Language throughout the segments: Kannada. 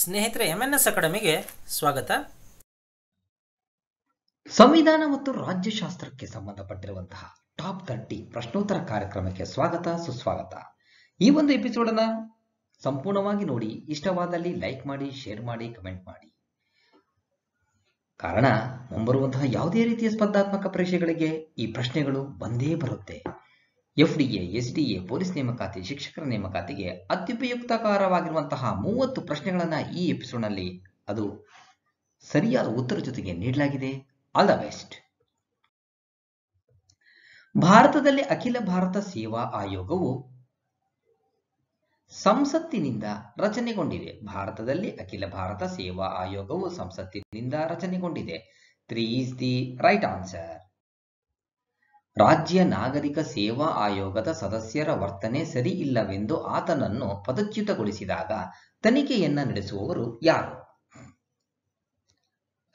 ಸ್ನೇಹಿತರೆ ಎಂ ಎನ್ ಎಸ್ ಅಕಾಡೆಮಿಗೆ ಸ್ವಾಗತ. ಸಂವಿಧಾನ ಮತ್ತು ರಾಜ್ಯಶಾಸ್ತ್ರಕ್ಕೆ ಸಂಬಂಧಪಟ್ಟಿರುವಂತಹ ಟಾಪ್ ತರ್ಟಿ ಪ್ರಶ್ನೋತ್ತರ ಕಾರ್ಯಕ್ರಮಕ್ಕೆ ಸ್ವಾಗತ, ಸುಸ್ವಾಗತ. ಈ ಒಂದು ಎಪಿಸೋಡ್ ಅನ್ನ ಸಂಪೂರ್ಣವಾಗಿ ನೋಡಿ, ಇಷ್ಟವಾದಲ್ಲಿ ಲೈಕ್ ಮಾಡಿ ಶೇರ್ ಮಾಡಿ ಕಮೆಂಟ್ ಮಾಡಿ. ಕಾರಣ, ಮುಂಬರುವಂತಹ ಯಾವುದೇ ರೀತಿಯ ಸ್ಪರ್ಧಾತ್ಮಕ ಪರೀಕ್ಷೆಗಳಿಗೆ ಈ ಪ್ರಶ್ನೆಗಳು ಬಂದೇ ಬರುತ್ತೆ. F D S D A police ನೇಮಕಾತಿ, ಶಿಕ್ಷಕರ ನೇಮಕಾತಿಗೆ ಅತ್ಯುಪಯುಕ್ತಕರವಾಗಿರುವಂತಹ ಮೂವತ್ತು ಪ್ರಶ್ನೆಗಳನ್ನ ಈ ಎಪಿಸೋಡ್ನಲ್ಲಿ ಅದು ಸರಿಯಾದ ಉತ್ತರ ಜೊತೆಗೆ ನೀಡಲಾಗಿದೆ. ಆಲ್ ದ ಬೆಸ್ಟ್ ಭಾರತದಲ್ಲಿ ಅಖಿಲ ಭಾರತ ಸೇವಾ ಆಯೋಗವು ಸಂಸತ್ತಿನಿಂದ ರಚನೆಗೊಂಡಿದೆ. ಭಾರತದಲ್ಲಿ ಅಖಿಲ ಭಾರತ ಸೇವಾ ಆಯೋಗವು ಸಂಸತ್ತಿನಿಂದ ರಚನೆಗೊಂಡಿದೆ. Three is the right answer ರಾಜ್ಯ ನಾಗರಿಕ ಸೇವಾ ಆಯೋಗದ ಸದಸ್ಯರ ವರ್ತನೆ ಸರಿ ಇಲ್ಲವೆಂದು ಆತನನ್ನು ಪದಚ್ಯುತಗೊಳಿಸಿದಾಗ ತನಿಖೆಯನ್ನ ನಡೆಸುವವರು ಯಾರು?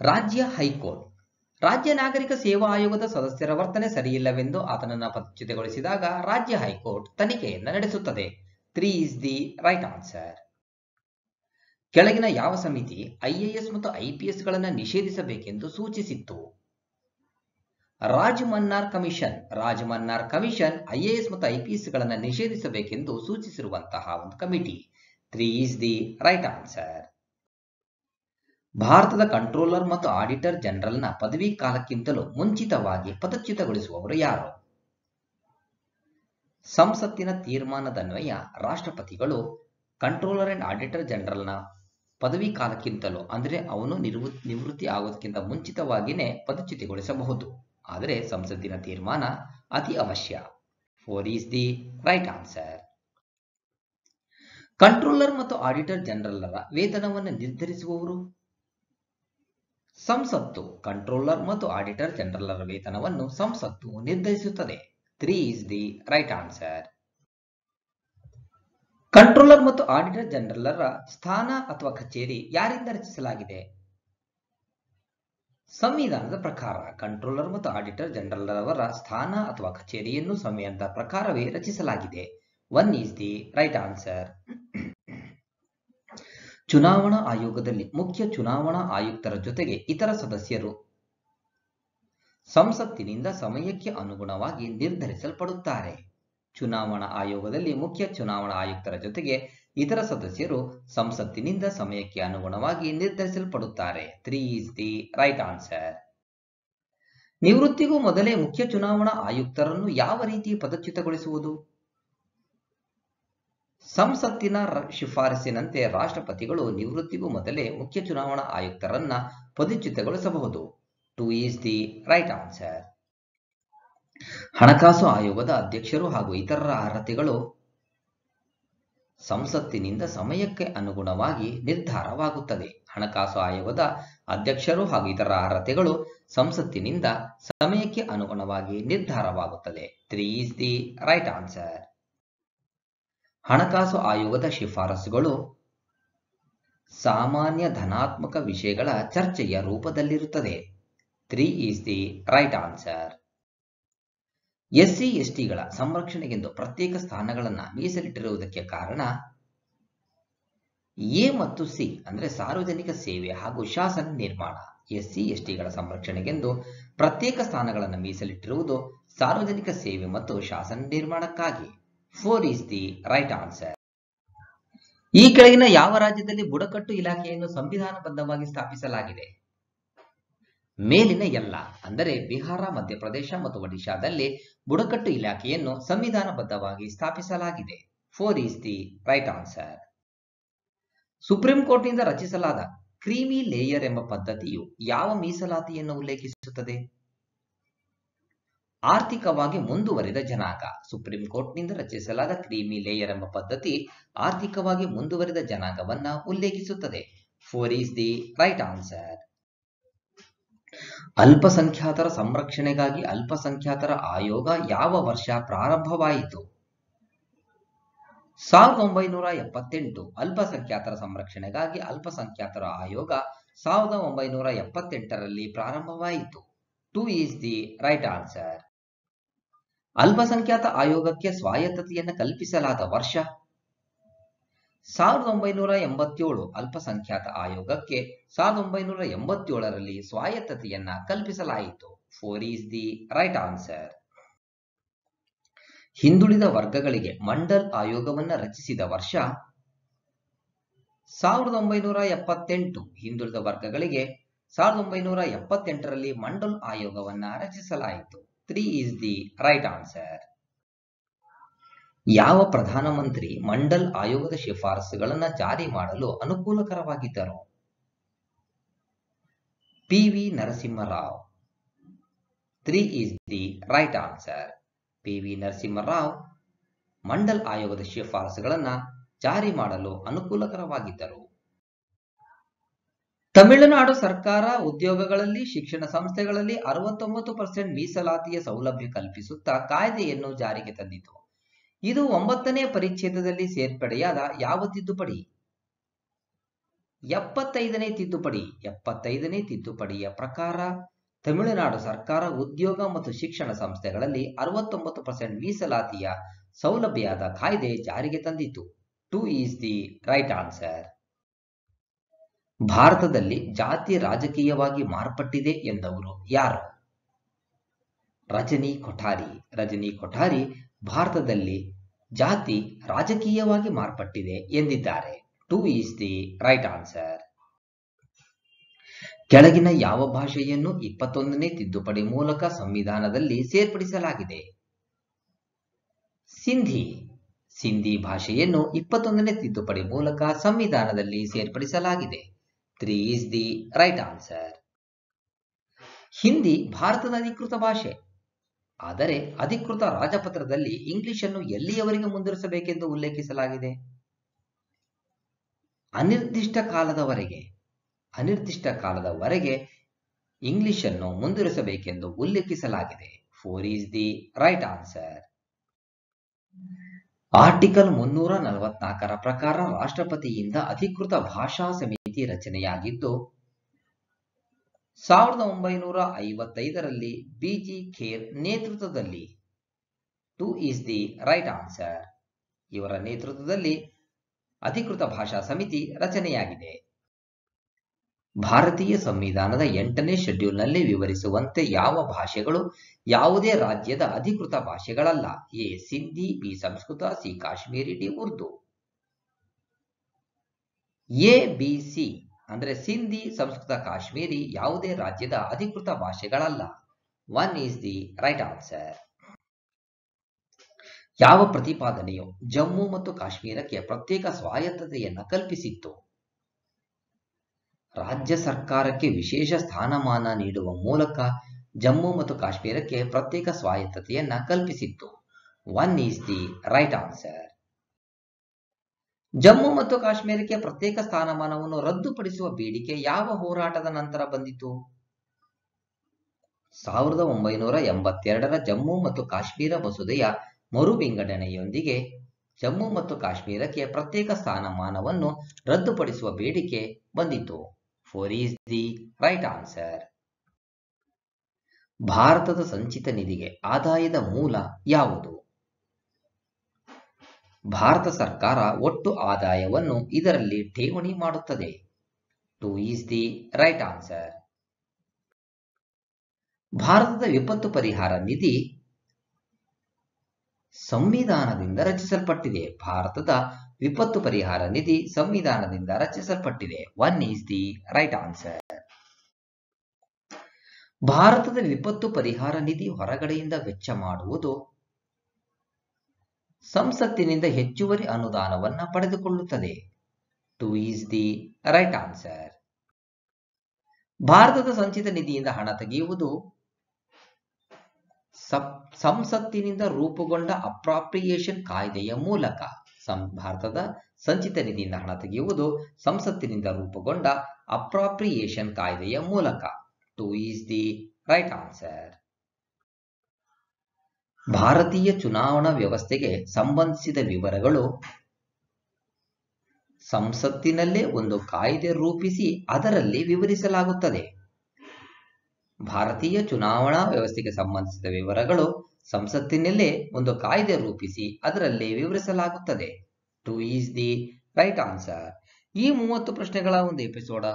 ರಾಜ್ಯ ಹೈಕೋರ್ಟ್. ರಾಜ್ಯ ನಾಗರಿಕ ಸೇವಾ ಆಯೋಗದ ಸದಸ್ಯರ ವರ್ತನೆ ಸರಿಯಿಲ್ಲವೆಂದು ಆತನನ್ನು ಪದಚ್ಯುತಗೊಳಿಸಿದಾಗ ರಾಜ್ಯ ಹೈಕೋರ್ಟ್ ತನಿಖೆಯನ್ನ ನಡೆಸುತ್ತದೆ. Three is the right answer ಕೆಳಗಿನ ಯಾವ ಸಮಿತಿ ಐಎಎಸ್ ಮತ್ತು ಐಪಿಎಸ್ಗಳನ್ನು ನಿಷೇಧಿಸಬೇಕೆಂದು ಸೂಚಿಸಿತ್ತು. Raj Mannar commission Raj Mannar commission IAS ಮತ್ತು ಐಪಿಎಸ್ಗಳನ್ನು ನಿಷೇಧಿಸಬೇಕೆಂದು ಸೂಚಿಸಿರುವಂತಹ ಒಂದು committee. Three is the right answer ಭಾರತದ ಕಂಟ್ರೋಲರ್ ಮತ್ತು ಆಡಿಟರ್ ಜನರಲ್ನ ಪದವಿ ಕಾಲಕ್ಕಿಂತಲೂ ಮುಂಚಿತವಾಗಿ ಪದಚ್ಯುತಗೊಳಿಸುವವರು ಯಾರು? ಸಂಸತ್ತಿನ ತೀರ್ಮಾನದನ್ವಯ ರಾಷ್ಟ್ರಪತಿಗಳು, ಕಂಟ್ರೋಲರ್ ಅಂಡ್ ಆಡಿಟರ್ ಜನರಲ್ನ ಪದವಿ ಕಾಲಕ್ಕಿಂತಲೂ, ಅಂದರೆ ಅವನು ನಿವೃ, ನಿವೃತ್ತಿ ಆಗೋದಕ್ಕಿಂತ ಮುಂಚಿತವಾಗಿಯೇ ಪದಚ್ಯುತಿಗೊಳಿಸಬಹುದು. ಆದರೆ ಸಂಸತ್ತಿನ ತೀರ್ಮಾನ ಅತಿ ಅವಶ್ಯ. Four is the right answer controller ಮತ್ತು ಆಡಿಟರ್ ಜನರಲ್ರ ವೇತನವನ್ನು ನಿರ್ಧರಿಸುವವರು? ಸಂಸತ್ತು ಕಂಟ್ರೋಲರ್ ಮತ್ತು ಆಡಿಟರ್ ಜನರಲ್ರ ವೇತನವನ್ನು ಸಂಸತ್ತು ನಿರ್ಧರಿಸುತ್ತದೆ. Three is the right answer controller ಮತ್ತು ಆಡಿಟರ್ ಜನರಲ್ರ ಸ್ಥಾನ ಅಥವಾ ಕಚೇರಿ ಯಾರಿಂದ ರಚಿಸಲಾಗಿದೆ? ಸಂವಿಧಾನದ ಪ್ರಕಾರ ಕಂಟ್ರೋಲರ್ ಮತ್ತು ಆಡಿಟರ್ ಜನರಲ್ ಅವರ ಸ್ಥಾನ ಅಥವಾ ಕಚೇರಿಯನ್ನು ಸಂವಿಧಾನದ ಪ್ರಕಾರವೇ ರಚಿಸಲಾಗಿದೆ. One is the right answer ಚುನಾವಣಾ ಆಯೋಗದಲ್ಲಿ ಮುಖ್ಯ ಚುನಾವಣಾ ಆಯುಕ್ತರ ಜೊತೆಗೆ ಇತರ ಸದಸ್ಯರು ಸಂಸತ್ತಿನಿಂದ ಸಮಯಕ್ಕೆ ಅನುಗುಣವಾಗಿ ನಿರ್ಧರಿಸಲ್ಪಡುತ್ತಾರೆ. ಚುನಾವಣಾ ಆಯೋಗದಲ್ಲಿ ಮುಖ್ಯ ಚುನಾವಣಾ ಆಯುಕ್ತರ ಜೊತೆಗೆ ಇತರ ಸದಸ್ಯರು ಸಂಸತ್ತಿನಿಂದ ಸಮಯಕ್ಕೆ ಅನುಗುಣವಾಗಿ ನಿರ್ಧರಿಸಲ್ಪಡುತ್ತಾರೆ. Three is the right answer ನಿವೃತ್ತಿಗೂ ಮೊದಲೇ ಮುಖ್ಯ ಚುನಾವಣಾ ಆಯುಕ್ತರನ್ನು ಯಾವ ರೀತಿ ಪದಚ್ಯುತಗೊಳಿಸುವುದು? ಸಂಸತ್ತಿನ ಶಿಫಾರಸಿನಂತೆ ರಾಷ್ಟ್ರಪತಿಗಳು ನಿವೃತ್ತಿಗೂ ಮೊದಲೇ ಮುಖ್ಯ ಚುನಾವಣಾ ಆಯುಕ್ತರನ್ನ ಪದಚ್ಯುತಗೊಳಿಸಬಹುದು. Two is the right answer ಹಣಕಾಸು ಆಯೋಗದ ಅಧ್ಯಕ್ಷರು ಹಾಗೂ ಇತರರ ಅರ್ಹತೆಗಳು ಸಂಸತ್ತಿನಿಂದ ಸಮಯಕ್ಕೆ ಅನುಗುಣವಾಗಿ ನಿರ್ಧಾರವಾಗುತ್ತದೆ. ಹಣಕಾಸು ಆಯೋಗದ ಅಧ್ಯಕ್ಷರು ಹಾಗೂ ಇತರ ಅರ್ಹತೆಗಳು ಸಂಸತ್ತಿನಿಂದ ಸಮಯಕ್ಕೆ ಅನುಗುಣವಾಗಿ ನಿರ್ಧಾರವಾಗುತ್ತದೆ. Three is the right answer ಹಣಕಾಸು ಆಯೋಗದ ಶಿಫಾರಸುಗಳು ಸಾಮಾನ್ಯ ಧನಾತ್ಮಕ ವಿಷಯಗಳ ಚರ್ಚೆಯ ರೂಪದಲ್ಲಿರುತ್ತದೆ. Three is the right answer SC ಎಸ್ಟಿಗಳ ಸಂರಕ್ಷಣೆಗೆಂದು ಪ್ರತ್ಯೇಕ ಸ್ಥಾನಗಳನ್ನು ಮೀಸಲಿಟ್ಟಿರುವುದಕ್ಕೆ ಕಾರಣ ಎ ಮತ್ತು ಸಿ, ಅಂದರೆ ಸಾರ್ವಜನಿಕ ಸೇವೆ ಹಾಗೂ ಶಾಸನ ನಿರ್ಮಾಣ. ಎಸ್ಸಿ ಎಸ್ಟಿಗಳ ಸಂರಕ್ಷಣೆಗೆಂದು ಪ್ರತ್ಯೇಕ ಸ್ಥಾನಗಳನ್ನು ಮೀಸಲಿಟ್ಟಿರುವುದು ಸಾರ್ವಜನಿಕ ಸೇವೆ ಮತ್ತು ಶಾಸನ ನಿರ್ಮಾಣಕ್ಕಾಗಿ. Four is the right answer ಈ ಕೆಳಗಿನ ಯಾವ ರಾಜ್ಯದಲ್ಲಿ ಬುಡಕಟ್ಟು ಇಲಾಖೆಯನ್ನು ಸಂವಿಧಾನಬದ್ಧವಾಗಿ ಸ್ಥಾಪಿಸಲಾಗಿದೆ? ಮೇಲಿನ ಎಲ್ಲ, ಅಂದರೆ ಬಿಹಾರ, ಮಧ್ಯಪ್ರದೇಶ ಮತ್ತು ಒಡಿಶಾದಲ್ಲಿ ಬುಡಕಟ್ಟು ಇಲಾಖೆಯನ್ನು ಸಂವಿಧಾನಬದ್ಧವಾಗಿ ಸ್ಥಾಪಿಸಲಾಗಿದೆ. Four is the right answer supreme ಕೋರ್ಟ್ನಿಂದ ರಚಿಸಲಾದ ಕ್ರೀಮಿ ಲೇಯರ್ ಎಂಬ ಪದ್ಧತಿಯು ಯಾವ ಮೀಸಲಾತಿಯನ್ನು ಉಲ್ಲೇಖಿಸುತ್ತದೆ? ಆರ್ಥಿಕವಾಗಿ ಮುಂದುವರಿದ ಜನಾಂಗ. ಸುಪ್ರೀಂ ಕೋರ್ಟ್ನಿಂದ ರಚಿಸಲಾದ ಕ್ರೀಮಿ ಲೇಯರ್ ಎಂಬ ಪದ್ಧತಿ ಆರ್ಥಿಕವಾಗಿ ಮುಂದುವರಿದ ಜನಾಂಗವನ್ನ ಉಲ್ಲೇಖಿಸುತ್ತದೆ. Four is the right answer ಅಲ್ಪಸಂಖ್ಯಾತರ ಸಂರಕ್ಷಣೆಗಾಗಿ ಅಲ್ಪಸಂಖ್ಯಾತರ ಆಯೋಗ ಯಾವ ವರ್ಷ ಪ್ರಾರಂಭವಾಯಿತು? ಸಾವಿರದ ಒಂಬೈನೂರ ಎಪ್ಪತ್ತೆಂಟು ಅಲ್ಪಸಂಖ್ಯಾತರ ಸಂರಕ್ಷಣೆಗಾಗಿ ಅಲ್ಪಸಂಖ್ಯಾತರ ಆಯೋಗ ಸಾವಿರದ ಒಂಬೈನೂರ ಎಪ್ಪತ್ತೆಂಟರಲ್ಲಿ ಪ್ರಾರಂಭವಾಯಿತು. Two is the right answer ಅಲ್ಪಸಂಖ್ಯಾತ ಆಯೋಗಕ್ಕೆ ಸ್ವಾಯತ್ತತೆಯನ್ನು ಕಲ್ಪಿಸಲಾದ ವರ್ಷ? ಸಾವಿರದ ಒಂಬೈನೂರ ಎಂಬತ್ತೇಳು ಅಲ್ಪಸಂಖ್ಯಾತ ಆಯೋಗಕ್ಕೆ ಸಾವಿರದ ಒಂಬೈನೂರ ಎಂಬತ್ತೇಳರಲ್ಲಿ ಸ್ವಾಯತ್ತತೆಯನ್ನ ಕಲ್ಪಿಸಲಾಯಿತು. Four is the right answer ಹಿಂದುಳಿದ ವರ್ಗಗಳಿಗೆ ಮಂಡಲ್ ಆಯೋಗವನ್ನ ರಚಿಸಿದ ವರ್ಷ ಸಾವಿರದ ಒಂಬೈನೂರ ಎಪ್ಪತ್ತೆಂಟು. ಹಿಂದುಳಿದ ವರ್ಗಗಳಿಗೆ ಸಾವಿರದ ಒಂಬೈನೂರ ಎಪ್ಪತ್ತೆಂಟರಲ್ಲಿ ಮಂಡಲ್ ಆಯೋಗವನ್ನ ರಚಿಸಲಾಯಿತು. Three is the right answer ಯಾವ ಪ್ರಧಾನಮಂತ್ರಿ ಮಂಡಲ್ ಆಯೋಗದ ಶಿಫಾರಸುಗಳನ್ನು ಜಾರಿ ಮಾಡಲು ಅನುಕೂಲಕರವಾಗಿದ್ದರು? P V Narasimha Rao. Three is the right answer. P V Narasimha Rao Mandal ಆಯೋಗದ ಶಿಫಾರಸುಗಳನ್ನು ಜಾರಿ ಮಾಡಲು ಅನುಕೂಲಕರವಾಗಿದ್ದರು. ತಮಿಳುನಾಡು ಸರ್ಕಾರ ಉದ್ಯೋಗಗಳಲ್ಲಿ, ಶಿಕ್ಷಣ ಸಂಸ್ಥೆಗಳಲ್ಲಿ ಅರವತ್ತೊಂಬತ್ತು ಪರ್ಸೆಂಟ್ ಮೀಸಲಾತಿಯ ಸೌಲಭ್ಯ ಕಲ್ಪಿಸುತ್ತಾ ಕಾಯ್ದೆಯನ್ನು ಜಾರಿಗೆ ತಂದಿತು. ಇದು ಒಂಬತ್ತನೇ ಪರಿಚ್ಛೇದದಲ್ಲಿ ಸೇರ್ಪಡೆಯಾದ ಯಾವ ತಿದ್ದುಪಡಿ? ಎಪ್ಪತ್ತೈದನೇ ತಿದ್ದುಪಡಿ. ಎಪ್ಪತ್ತೈದನೇ ತಿದ್ದುಪಡಿಯ ಪ್ರಕಾರ ತಮಿಳುನಾಡು ಸರ್ಕಾರ ಉದ್ಯೋಗ ಮತ್ತು ಶಿಕ್ಷಣ ಸಂಸ್ಥೆಗಳಲ್ಲಿ ಅರವತ್ತೊಂಬತ್ತು ಪರ್ಸೆಂಟ್ ಮೀಸಲಾತಿಯ ಸೌಲಭ್ಯದ ಕಾಯ್ದೆ ಜಾರಿಗೆ ತಂದಿತು two is the right answer ಭಾರತದಲ್ಲಿ ಜಾತಿ ರಾಜಕೀಯವಾಗಿ ಮಾರ್ಪಟ್ಟಿದೆ ಎಂದವರು ಯಾರು? ರಜನಿ ಕೊಠಾರಿ. ರಜನಿ ಕೊಠಾರಿ ಭಾರತದಲ್ಲಿ ಜಾತಿ ರಾಜಕೀಯವಾಗಿ ಮಾರ್ಪಟ್ಟಿದೆ ಎಂದಿದ್ದಾರೆ. Two is the right answer. ಕೆಳಗಿನ ಯಾವ ಭಾಷೆಯನ್ನು ಇಪ್ಪತ್ತೊಂದನೇ ತಿದ್ದುಪಡಿ ಮೂಲಕ ಸಂವಿಧಾನದಲ್ಲಿ ಸೇರ್ಪಡಿಸಲಾಗಿದೆ? ಸಿಂಧಿ. ಸಿಂಧಿ ಭಾಷೆಯನ್ನು ಇಪ್ಪತ್ತೊಂದನೇ ತಿದ್ದುಪಡಿ ಮೂಲಕ ಸಂವಿಧಾನದಲ್ಲಿ ಸೇರ್ಪಡಿಸಲಾಗಿದೆ. Three is the right answer. Hindi ಭಾರತದ ಅಧಿಕೃತ ಭಾಷೆ. ಆದರೆ ಅಧಿಕೃತ ರಾಜಪತ್ರದಲ್ಲಿ ಇಂಗ್ಲಿಷ್ ಅನ್ನು ಎಲ್ಲಿಯವರೆಗೆ ಮುಂದುವರಿಸಬೇಕೆಂದು ಉಲ್ಲೇಖಿಸಲಾಗಿದೆ? ಅನಿರ್ದಿಷ್ಟ ಕಾಲದವರೆಗೆ ಅನಿರ್ದಿಷ್ಟ ಕಾಲದವರೆಗೆ ಇಂಗ್ಲಿಷ್ ಅನ್ನು ಮುಂದುವರಿಸಬೇಕೆಂದು ಉಲ್ಲೇಖಿಸಲಾಗಿದೆ. Four is the right answer article ಮುನ್ನೂರ ನಲವತ್ನಾಲ್ಕರ ಪ್ರಕಾರ ರಾಷ್ಟ್ರಪತಿಯಿಂದ ಅಧಿಕೃತ ಭಾಷಾ ಸಮಿತಿ ರಚನೆಯಾಗಿದ್ದು ಸಾವಿರದ ಒಂಬೈನೂರ ಐವತ್ತೈದರಲ್ಲಿ ಬಿಜಿ ಖೇರ್ ನೇತೃತ್ವದಲ್ಲಿ. Two is the right answer. ಇವರ ನೇತೃತ್ವದಲ್ಲಿ ಅಧಿಕೃತ ಭಾಷಾ ಸಮಿತಿ ರಚನೆಯಾಗಿದೆ. ಭಾರತೀಯ ಸಂವಿಧಾನದ ಎಂಟನೇ ಶೆಡ್ಯೂಲ್ನಲ್ಲಿ ವಿವರಿಸುವಂತೆ ಯಾವ ಭಾಷೆಗಳು ಯಾವುದೇ ರಾಜ್ಯದ ಅಧಿಕೃತ ಭಾಷೆಗಳಲ್ಲ. A Sindhi B Sanskrit, C, Kashmiri, D, Urdu. A, B, C. ಅಂದ್ರೆ ಸಿಂಧಿ ಸಂಸ್ಕೃತ ಕಾಶ್ಮೀರಿ ಯಾವುದೇ ರಾಜ್ಯದ ಅಧಿಕೃತ ಭಾಷೆಗಳಲ್ಲ. One is the right answer ಯಾವ ಪ್ರತಿಪಾದನೆಯು ಜಮ್ಮು ಮತ್ತು ಕಾಶ್ಮೀರಕ್ಕೆ ಪ್ರತ್ಯೇಕ ಸ್ವಾಯತ್ತತೆಯನ್ನು ಕಲ್ಪಿಸಿತ್ತು? ರಾಜ್ಯ ಸರ್ಕಾರಕ್ಕೆ ವಿಶೇಷ ಸ್ಥಾನಮಾನ ನೀಡುವ ಮೂಲಕ ಜಮ್ಮು ಮತ್ತು ಕಾಶ್ಮೀರಕ್ಕೆ ಪ್ರತ್ಯೇಕ ಸ್ವಾಯತ್ತತೆಯನ್ನ ಕಲ್ಪಿಸಿತ್ತು. One is the right answer Jammu ಮತ್ತು ಕಾಶ್ಮೀರಕ್ಕೆ ಪ್ರತ್ಯೇಕ ಸ್ಥಾನಮಾನವನ್ನು ರದ್ದುಪಡಿಸುವ ಬೇಡಿಕೆ ಯಾವ ಹೋರಾಟದ ನಂತರ ಬಂದಿತು? ಸಾವಿರದ ಒಂಬೈನೂರ ಎಂಬತ್ತೆರಡರ ಜಮ್ಮು ಮತ್ತು ಕಾಶ್ಮೀರ ಮಸೂದೆಯ ಮರು ವಿಂಗಡಣೆಯೊಂದಿಗೆ ಜಮ್ಮು ಮತ್ತು ಕಾಶ್ಮೀರಕ್ಕೆ ಪ್ರತ್ಯೇಕ ಸ್ಥಾನಮಾನವನ್ನು ರದ್ದುಪಡಿಸುವ ಬೇಡಿಕೆ ಬಂದಿತು. Four is the right answer ಭಾರತದ ಸಂಚಿತ ನಿಧಿಗೆ ಆದಾಯದ ಮೂಲ ಯಾವುದು? ಭಾರತ ಸರ್ಕಾರ ಒಟ್ಟು ಆದಾಯವನ್ನು ಇದರಲ್ಲಿ ಠೇವಣಿ ಮಾಡುತ್ತದೆ. Two is the right answer. ಭಾರತದ ವಿಪತ್ತು ಪರಿಹಾರ ನಿಧಿ ಸಂವಿಧಾನದಿಂದ ರಚಿಸಲ್ಪಟ್ಟಿದೆ. ಭಾರತದ ವಿಪತ್ತು ಪರಿಹಾರ ನಿಧಿ ಸಂವಿಧಾನದಿಂದ ರಚಿಸಲ್ಪಟ್ಟಿದೆ. One is the right answer. ಭಾರತದ ವಿಪತ್ತು ಪರಿಹಾರ ನಿಧಿ ಹೊರಗಡೆಯಿಂದ ವೆಚ್ಚ ಮಾಡುವುದು ಸಂಸತ್ತಿನಿಂದ ಹೆಚ್ಚುವರಿ ಅನುದಾನವನ್ನು ಪಡೆದುಕೊಳ್ಳುತ್ತದೆ. Two is the right answer ಭಾರತದ ಸಂಚಿತ ನಿಧಿಯಿಂದ ಹಣ ತೆಗೆಯುವುದು ಸಂಸತ್ತಿನಿಂದ ರೂಪುಗೊಂಡ ಅಪ್ರಾಪ್ರಿಯೇಷನ್ ಕಾಯ್ದೆಯ ಮೂಲಕ. ಭಾರತದ ಸಂಚಿತ ನಿಧಿಯಿಂದ ಹಣ ತೆಗೆಯುವುದು ಸಂಸತ್ತಿನಿಂದ ರೂಪುಗೊಂಡ ಅಪ್ರಾಪ್ರಿಯೇಷನ್ ಕಾಯ್ದೆಯ ಮೂಲಕ. Two is the right answer ಭಾರತೀಯ ಚುನಾವಣಾ ವ್ಯವಸ್ಥೆಗೆ ಸಂಬಂಧಿಸಿದ ವಿವರಗಳು ಸಂಸತ್ತಿನಲ್ಲೇ ಒಂದು ಕಾಯ್ದೆ ರೂಪಿಸಿ ಅದರಲ್ಲಿ ವಿವರಿಸಲಾಗುತ್ತದೆ. ಭಾರತೀಯ ಚುನಾವಣಾ ವ್ಯವಸ್ಥೆಗೆ ಸಂಬಂಧಿಸಿದ ವಿವರಗಳು ಸಂಸತ್ತಿನಲ್ಲೇ ಒಂದು ಕಾಯ್ದೆ ರೂಪಿಸಿ ಅದರಲ್ಲಿ ವಿವರಿಸಲಾಗುತ್ತದೆ. Two is the right answer ಈ ಮೂವತ್ತು ಪ್ರಶ್ನೆಗಳ ಒಂದು ಎಪಿಸೋಡ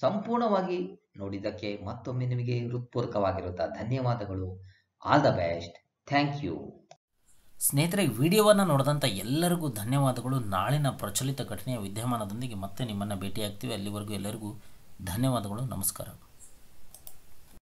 ಸಂಪೂರ್ಣವಾಗಿ ನೋಡಿದ್ದಕ್ಕೆ ಮತ್ತೊಮ್ಮೆ ನಿಮಗೆ ಹೃತ್ಪೂರ್ವಕವಾಗಿರುತ್ತಾ ಧನ್ಯವಾದಗಳು. All the best thank you. ಸ್ನೇಹಿತರೆ ವಿಡಿಯೋವನ್ನು ನೋಡಿದಂಥ ಎಲ್ಲರಿಗೂ ಧನ್ಯವಾದಗಳು. ನಾಳಿನ ಪ್ರಚಲಿತ ಘಟನೆಯ ವಿದ್ಯಮಾನದೊಂದಿಗೆ ಮತ್ತೆ ನಿಮ್ಮನ್ನು ಭೇಟಿಯಾಗ್ತೀವಿ. ಅಲ್ಲಿವರೆಗೂ ಎಲ್ಲರಿಗೂ ಧನ್ಯವಾದಗಳು. ನಮಸ್ಕಾರ.